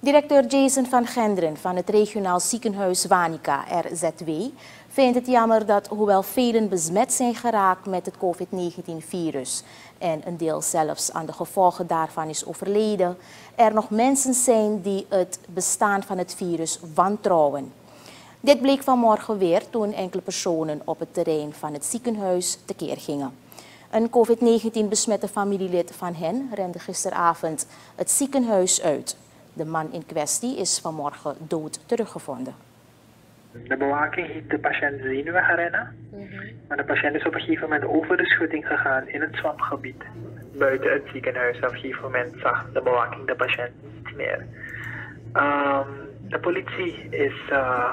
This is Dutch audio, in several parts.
Directeur Jason van Genderen van het regionaal ziekenhuis Wanica, RZW, vindt het jammer dat hoewel velen besmet zijn geraakt met het COVID-19-virus en een deel zelfs aan de gevolgen daarvan is overleden, er nog mensen zijn die het bestaan van het virus wantrouwen. Dit bleek vanmorgen weer toen enkele personen op het terrein van het ziekenhuis tekeer gingen. Een COVID-19 besmette familielid van hen rende gisteravond het ziekenhuis uit. De man in kwestie is vanmorgen dood teruggevonden. De bewaking heeft de patiënt zenuwen gerennen. Maar de patiënt is op een gegeven moment over de schutting gegaan in het zwampgebied. Buiten het ziekenhuis. Op een gegeven moment zag de bewaking de patiënt niet meer. Ehm, de politie is, uh,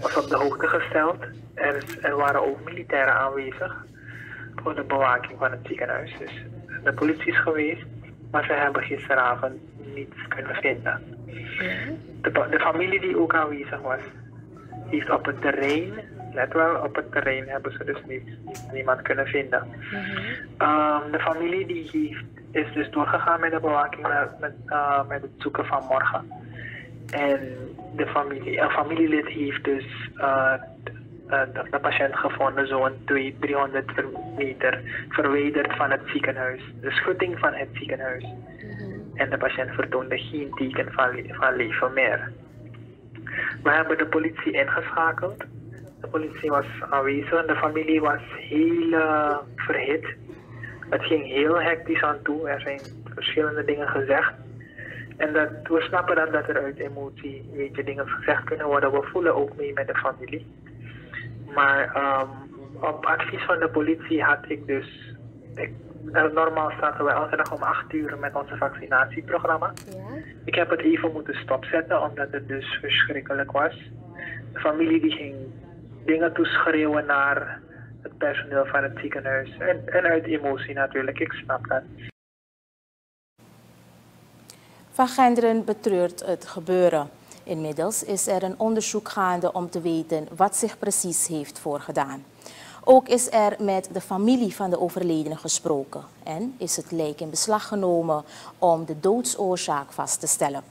was op de hoogte gesteld. Er, is, er waren ook militairen aanwezig voor de bewaking van het ziekenhuis. Dus de politie is geweest, maar ze hebben gisteravond niets kunnen vinden. De, de familie die ook aanwezig was, heeft op het terrein, let wel, op het terrein hebben ze dus niet, niemand kunnen vinden. um, de familie die heeft, is dus doorgegaan met de bewaking, met, met, uh, met het zoeken van morgen. En de familie, een familielid heeft dus uh, de, de patiënt gevonden zo'n 300 meter verwijderd van het ziekenhuis. De schutting van het ziekenhuis. En de patiënt vertoonde geen teken van, van leven meer. We hebben de politie ingeschakeld. De politie was aanwezig. De familie was heel uh, verhit. Het ging heel hectisch aan toe. Er zijn verschillende dingen gezegd. En dat, we snappen dan dat er uit emotie weet je, dingen gezegd kunnen worden. We voelen ook mee met de familie. Maar um, op advies van de politie had ik dus. Ik, normaal starten wij elke dag om 8 uur met onze vaccinatieprogramma. Ja. Ik heb het even moeten stopzetten omdat het dus verschrikkelijk was. De familie die ging dingen toeschreeuwen naar het personeel van het ziekenhuis. En, en uit emotie natuurlijk, ik snap dat. Van Genderen betreurt het gebeuren. Inmiddels is er een onderzoek gaande om te weten wat zich precies heeft voorgedaan. Ook is er met de familie van de overledene gesproken en is het lijk in beslag genomen om de doodsoorzaak vast te stellen.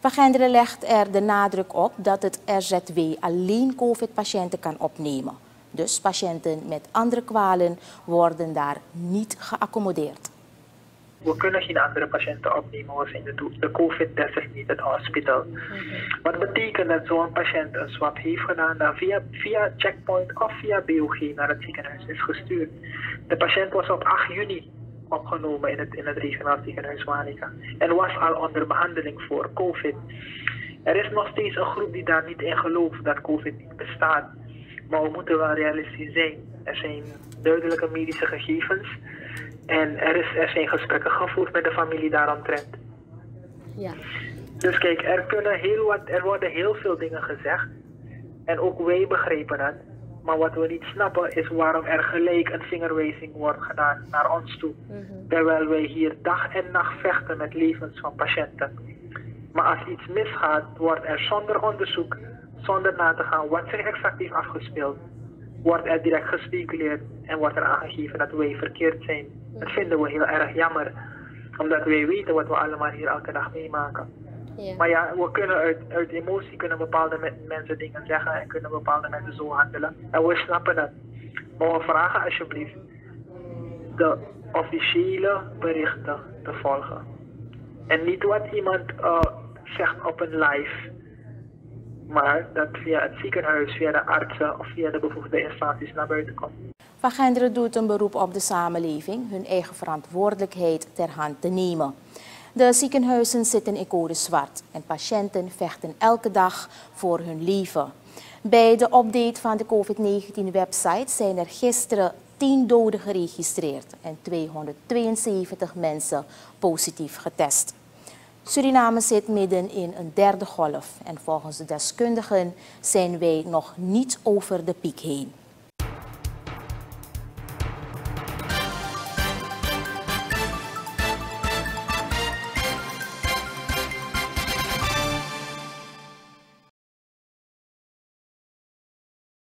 Van legt er de nadruk op dat het RZW alleen COVID-patiënten kan opnemen. Dus patiënten met andere kwalen worden daar niet geaccommodeerd. We kunnen geen andere patiënten opnemen. We zijn de, de COVID-designated hospital. Mm Wat betekent dat zo'n patiënt een swab heeft gedaan, dan via, via checkpoint of via BOG naar het ziekenhuis is gestuurd. De patiënt was op 8 juni opgenomen in het, in het regionaal ziekenhuis Wanica en was al onder behandeling voor COVID. Er is nog steeds een groep die daar niet in gelooft dat COVID niet bestaat. Maar we moeten wel realistisch zijn. Er zijn duidelijke medische gegevens en er, is, er zijn gesprekken gevoerd met de familie daaromtrent. Ja. Dus kijk, er, kunnen heel wat, er worden heel veel dingen gezegd. En ook wij begrijpen dat. Maar wat we niet snappen is waarom er gelijk een vingerwijzing wordt gedaan naar ons toe. Mhm. Terwijl wij hier dag en nacht vechten met levens van patiënten. Maar als iets misgaat, wordt er zonder onderzoek, zonder na te gaan wat zich exact heeft afgespeeld, wordt er direct gespeculeerd en wordt er aangegeven dat wij verkeerd zijn. Dat vinden we heel erg jammer, omdat wij weten wat we allemaal hier elke dag meemaken. Ja. Maar ja, we kunnen uit, uit emotie kunnen bepaalde mensen dingen zeggen en kunnen bepaalde mensen zo handelen. En we snappen dat. Maar we vragen alsjeblieft de officiële berichten te volgen. En niet wat iemand uh, zegt op een live maar dat via het ziekenhuis, via de artsen of via de bevoegde instanties naar buiten komt. Van Genderen doet een beroep op de samenleving hun eigen verantwoordelijkheid ter hand te nemen. De ziekenhuizen zitten in code zwart en patiënten vechten elke dag voor hun leven. Bij de update van de COVID-19-website zijn er gisteren 10 doden geregistreerd en 272 mensen positief getest. Suriname zit midden in een derde golf en volgens de deskundigen zijn wij nog niet over de piek heen.